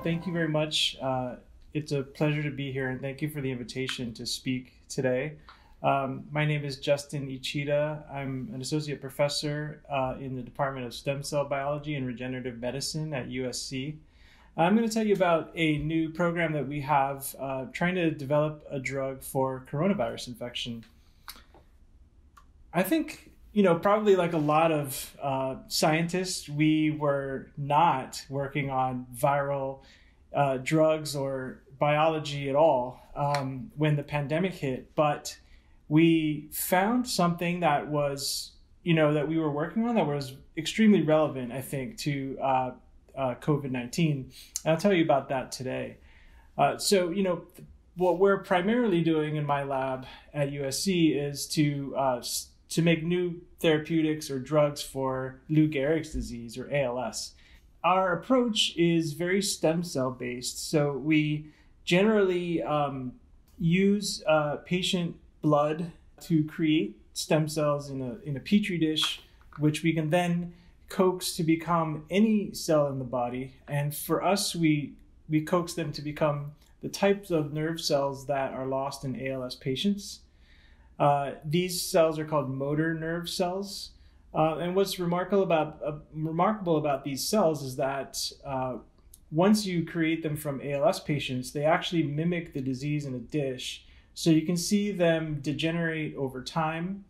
Uh, thank you very much. Uh, it's a pleasure to be here, and thank you for the invitation to speak today. Um, my name is Justin Ichida. I'm an associate professor uh, in the Department of Stem Cell Biology and Regenerative Medicine at USC. I'm going to tell you about a new program that we have uh, trying to develop a drug for coronavirus infection. I think, you know, probably like a lot of uh, scientists, we were not working on viral uh, drugs or biology at all um, when the pandemic hit, but we found something that was, you know, that we were working on that was extremely relevant, I think, to uh, uh, COVID 19. I'll tell you about that today. Uh, so, you know, what we're primarily doing in my lab at USC is to uh, to make new therapeutics or drugs for Lou Gehrig's disease or ALS. Our approach is very stem cell based. So we generally um, use uh, patient blood to create stem cells in a in a petri dish, which we can then coax to become any cell in the body. And for us, we we coax them to become the types of nerve cells that are lost in ALS patients. Uh, these cells are called motor nerve cells. Uh, and what's remarkable about uh, remarkable about these cells is that uh, once you create them from ALS patients, they actually mimic the disease in a dish. So you can see them degenerate over time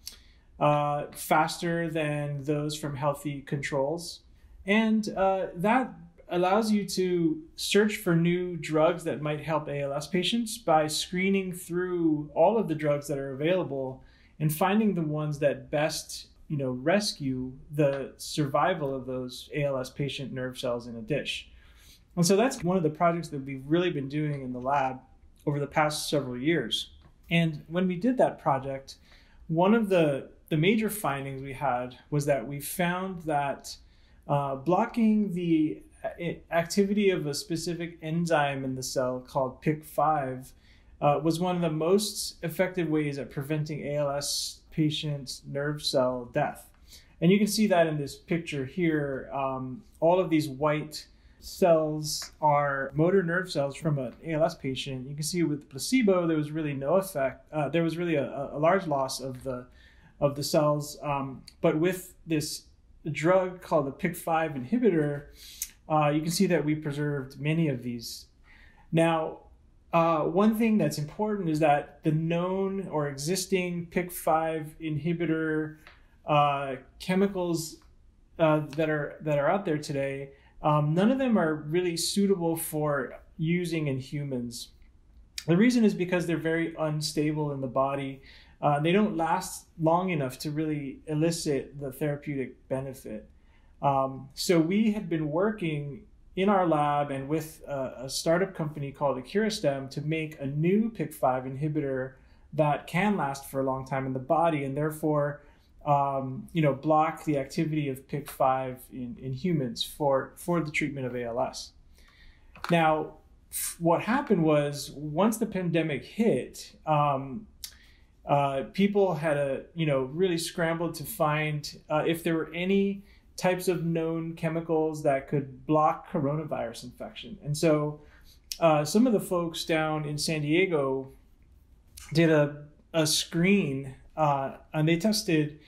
uh, faster than those from healthy controls. And uh, that allows you to search for new drugs that might help ALS patients by screening through all of the drugs that are available and finding the ones that best you know rescue the survival of those ALS patient nerve cells in a dish. And so that's one of the projects that we've really been doing in the lab over the past several years. And when we did that project, one of the the major findings we had was that we found that uh, blocking the activity of a specific enzyme in the cell called PIK5 uh, was one of the most effective ways at preventing ALS patients' nerve cell death. And you can see that in this picture here. Um, all of these white cells are motor nerve cells from an ALS patient. You can see with placebo, there was really no effect. Uh, there was really a, a large loss of the of the cells. Um, but with this drug called the PIK5 inhibitor, uh, you can see that we preserved many of these. Now, uh, one thing that's important is that the known or existing PIK5 inhibitor uh, chemicals uh, that are that are out there today, um, none of them are really suitable for using in humans. The reason is because they're very unstable in the body uh, they don't last long enough to really elicit the therapeutic benefit. Um, so we had been working in our lab and with a, a startup company called Acuristem to make a new PIK5 inhibitor that can last for a long time in the body and therefore um, you know block the activity of PIK5 in, in humans for for the treatment of ALS. Now, what happened was once the pandemic hit, um, uh, people had a you know really scrambled to find uh, if there were any types of known chemicals that could block coronavirus infection. And so uh, some of the folks down in San Diego did a, a screen uh, and they tested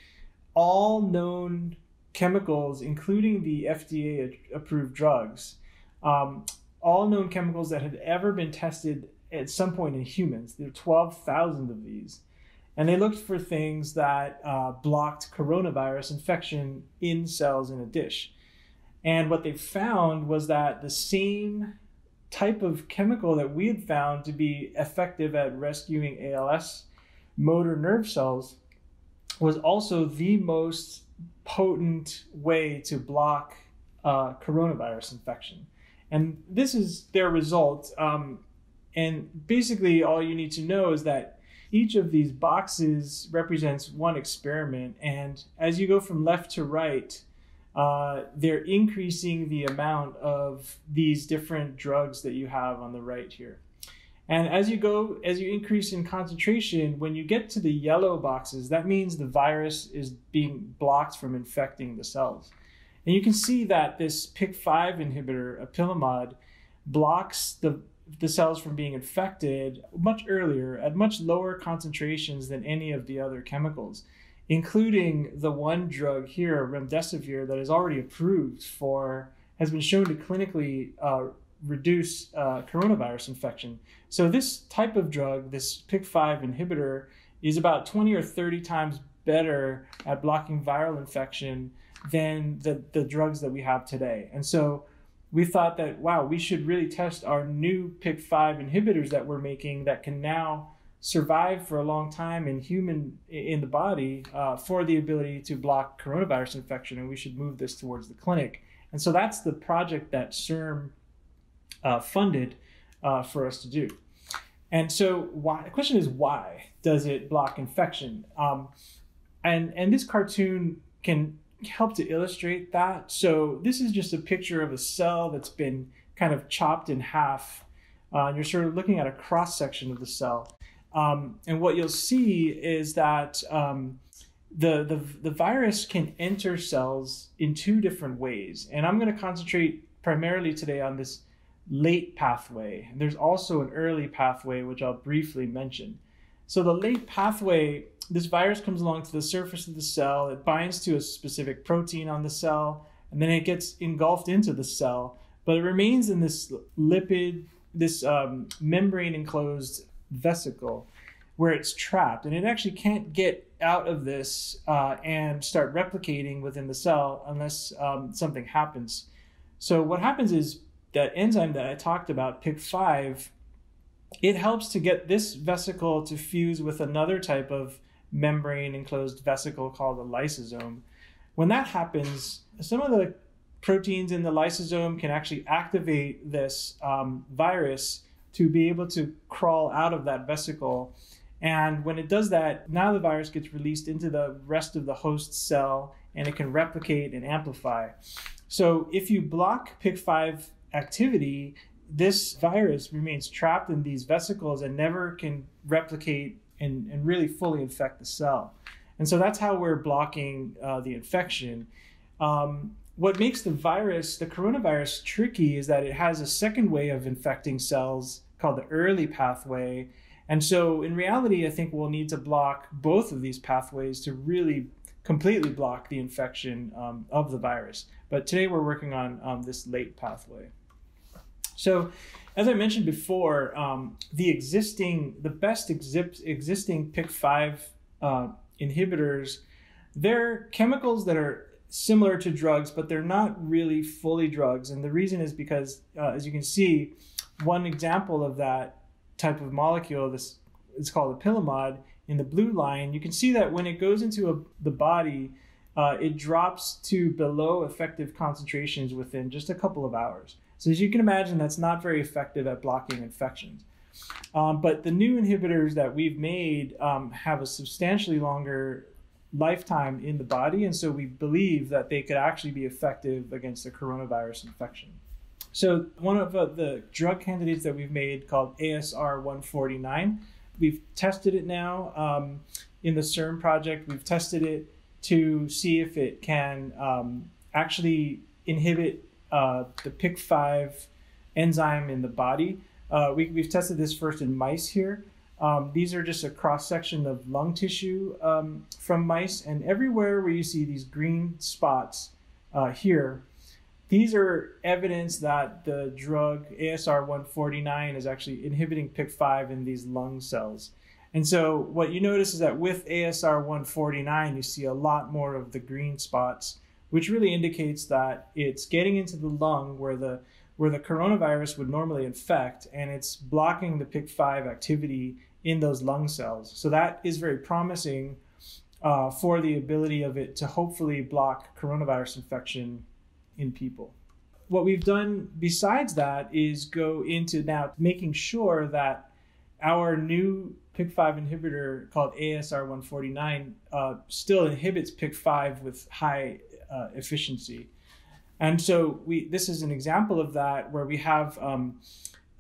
all known chemicals, including the FDA approved drugs, um, all known chemicals that had ever been tested at some point in humans. There are 12,000 of these and they looked for things that uh, blocked coronavirus infection in cells in a dish. And what they found was that the same type of chemical that we had found to be effective at rescuing ALS motor nerve cells was also the most potent way to block uh, coronavirus infection. And this is their result. Um, and basically, all you need to know is that each of these boxes represents one experiment. And as you go from left to right, uh, they're increasing the amount of these different drugs that you have on the right here. And as you go, as you increase in concentration, when you get to the yellow boxes, that means the virus is being blocked from infecting the cells. And you can see that this PIK5 inhibitor, apilimumab, blocks the the cells from being infected much earlier at much lower concentrations than any of the other chemicals, including the one drug here, remdesivir, that is already approved for has been shown to clinically uh, reduce uh, coronavirus infection. So this type of drug, this PIK5 inhibitor, is about 20 or 30 times better at blocking viral infection than the, the drugs that we have today. And so we thought that, wow, we should really test our new PIK5 inhibitors that we're making that can now survive for a long time in human in the body uh, for the ability to block coronavirus infection and we should move this towards the clinic. And so that's the project that CIRM uh, funded uh, for us to do. And so why the question is why does it block infection? Um, and and this cartoon can help to illustrate that. So this is just a picture of a cell that's been kind of chopped in half. Uh, and you're sort of looking at a cross section of the cell. Um, and what you'll see is that um, the, the, the virus can enter cells in two different ways. And I'm going to concentrate primarily today on this late pathway. There's also an early pathway, which I'll briefly mention. So the late pathway this virus comes along to the surface of the cell, it binds to a specific protein on the cell, and then it gets engulfed into the cell, but it remains in this lipid, this um, membrane enclosed vesicle where it's trapped, and it actually can't get out of this uh, and start replicating within the cell unless um, something happens. So, what happens is that enzyme that I talked about, PIC5, it helps to get this vesicle to fuse with another type of membrane enclosed vesicle called a lysosome. When that happens, some of the proteins in the lysosome can actually activate this um, virus to be able to crawl out of that vesicle. And when it does that, now the virus gets released into the rest of the host cell and it can replicate and amplify. So if you block PIK5 activity, this virus remains trapped in these vesicles and never can replicate and, and really fully infect the cell. And so that's how we're blocking uh, the infection. Um, what makes the virus, the coronavirus, tricky is that it has a second way of infecting cells called the early pathway. And so, in reality, I think we'll need to block both of these pathways to really completely block the infection um, of the virus. But today we're working on um, this late pathway. So, as I mentioned before, um, the existing, the best exi- existing PIK5 uh, inhibitors, they're chemicals that are similar to drugs, but they're not really fully drugs. And the reason is because, uh, as you can see, one example of that type of molecule, this is called apilimod, in the blue line, you can see that when it goes into a, the body, uh, it drops to below effective concentrations within just a couple of hours. So as you can imagine, that's not very effective at blocking infections. Um, but the new inhibitors that we've made um, have a substantially longer lifetime in the body, and so we believe that they could actually be effective against the coronavirus infection. So one of uh, the drug candidates that we've made called ASR 149, we've tested it now um, in the CIRM project. We've tested it to see if it can um, actually inhibit uh, the PIK5 enzyme in the body. Uh, we, have tested this first in mice here. Um, these are just a cross section of lung tissue um, from mice, and everywhere where you see these green spots uh, here, these are evidence that the drug ASR 149 is actually inhibiting PIK5 in these lung cells. And so, what you notice is that with ASR 149, you see a lot more of the green spots which really indicates that it's getting into the lung where the where the coronavirus would normally infect and it's blocking the PIK5 activity in those lung cells. So that is very promising uh, for the ability of it to hopefully block coronavirus infection in people. What we've done besides that is go into now making sure that our new PIK5 inhibitor called ASR 149 uh, still inhibits PIK5 with high uh, efficiency. And so we this is an example of that where we have um,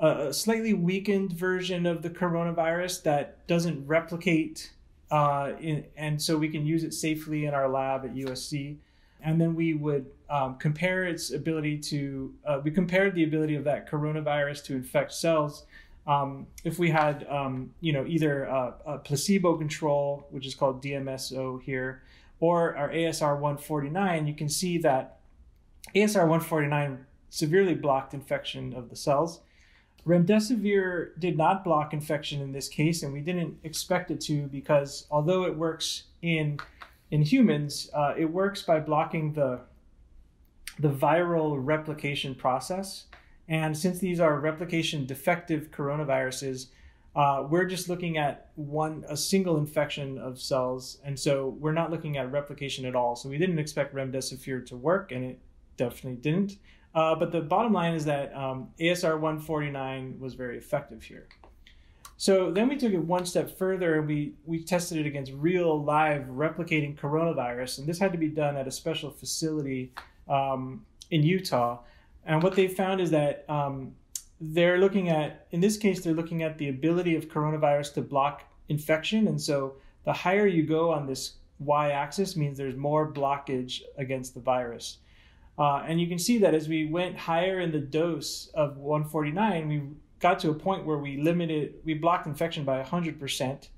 a, slightly weakened version of the coronavirus that doesn't replicate, uh, in, and so we can use it safely in our lab at USC. and then we would um, compare its ability to, uh, we compared the ability of that coronavirus to infect cells. Um, if we had, um, you know, either a, a, placebo control, which is called DMSO here, or our ASR 149, you can see that ASR 149 severely blocked infection of the cells. Remdesivir did not block infection in this case, and we didn't expect it to because although it works in in humans, uh, it works by blocking the the viral replication process. And since these are replication defective coronaviruses, uh, we're just looking at one a single infection of cells, and so we're not looking at replication at all. So we didn't expect remdesivir to work, and it definitely didn't. Uh, but the bottom line is that um, ASR 149 was very effective here. So then we took it one step further and we, we tested it against real live replicating coronavirus. And this had to be done at a special facility um, in Utah. And what they found is that um, they're looking at, in this case, they're looking at the ability of coronavirus to block infection. And so the higher you go on this y axis means there's more blockage against the virus. Uh, and you can see that as we went higher in the dose of 149, we got to a point where we limited, we blocked infection by 100%.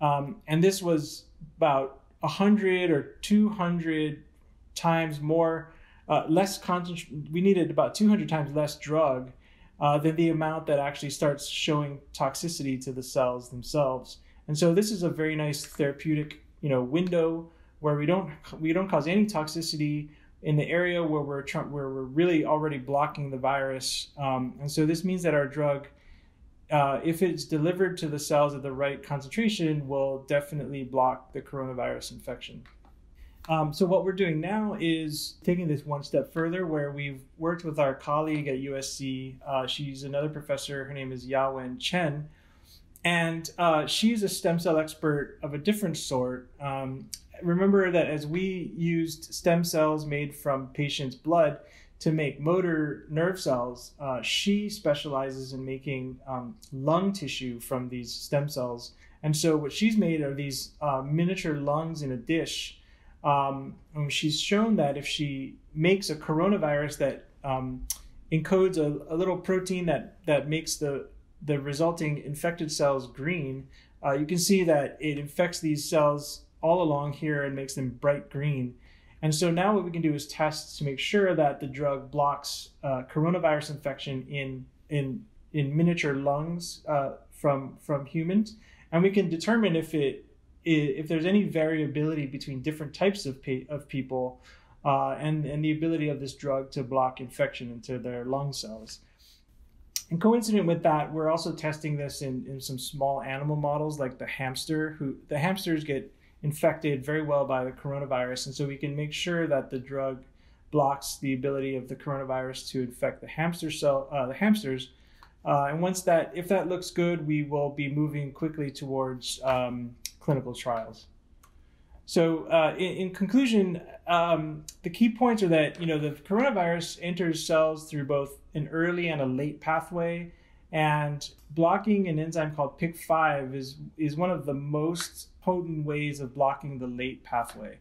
Um, and this was about 100 or 200 times more, uh, less concentration. We needed about 200 times less drug uh, than the amount that actually starts showing toxicity to the cells themselves. And so this is a very nice therapeutic, you know, window where we don't we don't cause any toxicity in the area where we're where we're really already blocking the virus. Um, and so this means that our drug, uh, if it's delivered to the cells at the right concentration, will definitely block the coronavirus infection. Um, so what we're doing now is taking this one step further, where we've worked with our colleague at USC. Uh, she's another professor. Her name is Yawen Chen. And uh, she's a stem cell expert of a different sort. Um, remember that as we used stem cells made from patients' blood to make motor nerve cells, uh, she specializes in making um, lung tissue from these stem cells. And so, what she's made are these uh, miniature lungs in a dish. Um, she's shown that if she makes a coronavirus that um, encodes a, a, little protein that, that makes the, the resulting infected cells green, uh, you can see that it infects these cells all along here and makes them bright green. And so now what we can do is test to make sure that the drug blocks uh, coronavirus infection in in in miniature lungs uh, from from humans, and we can determine if it if there's any variability between different types of of people, uh, and and the ability of this drug to block infection into their lung cells. And coincident with that, we're also testing this in, in some small animal models like the hamster, who the hamsters get infected very well by the coronavirus. And so we can make sure that the drug blocks the ability of the coronavirus to infect the hamster cell, uh, the hamsters. Uh, and once that, if that looks good, we will be moving quickly towards um, clinical trials. So, uh, in, in, conclusion, um, the key points are that you know the coronavirus enters cells through both an early and a late pathway, and blocking an enzyme called PIK5 is is one of the most potent ways of blocking the late pathway.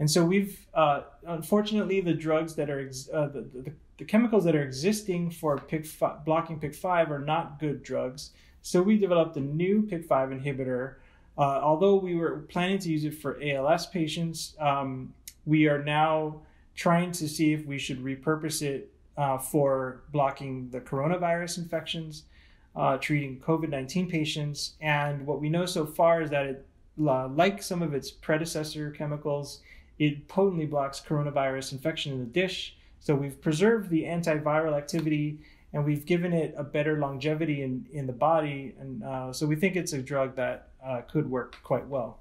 And so we've, uh, unfortunately, the drugs that are, ex- uh, the, the, the, chemicals that are existing for PIK5, blocking PIK5 are not good drugs. So we developed a new PIK5 inhibitor. Uh, although we were planning to use it for ALS patients, um, we are now trying to see if we should repurpose it uh, for blocking the coronavirus infections, uh, treating COVID 19 patients. And what we know so far is that it like some of its predecessor chemicals, it potently blocks coronavirus infection in the dish. So we've preserved the antiviral activity and we've given it a better longevity in, in the body. And uh, so we think it's a drug that uh, could work quite well.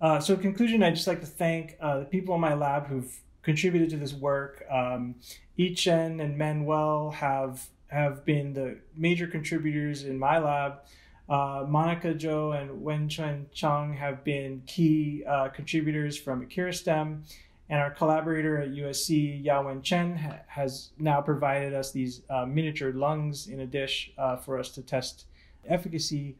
Uh, so, in conclusion, I'd just like to thank uh, the people in my lab who've contributed to this work. Um, Yichen and Manuel have have been the major contributors in my lab. Uh, Monica Zhou and Wen Wenchuan Chang have been key uh, contributors from AkiraStem, and our collaborator at USC, Yawen Chen, ha- has now provided us these uh, miniature lungs in a dish uh, for us to test efficacy.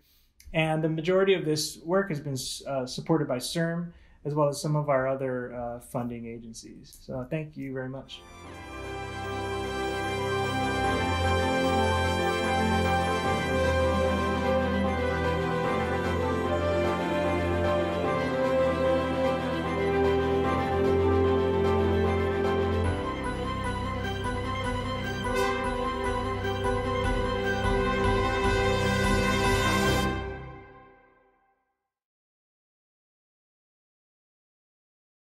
And the majority of this work has been uh, supported by CIRM. as well as some of our other uh, funding agencies. So thank you very much.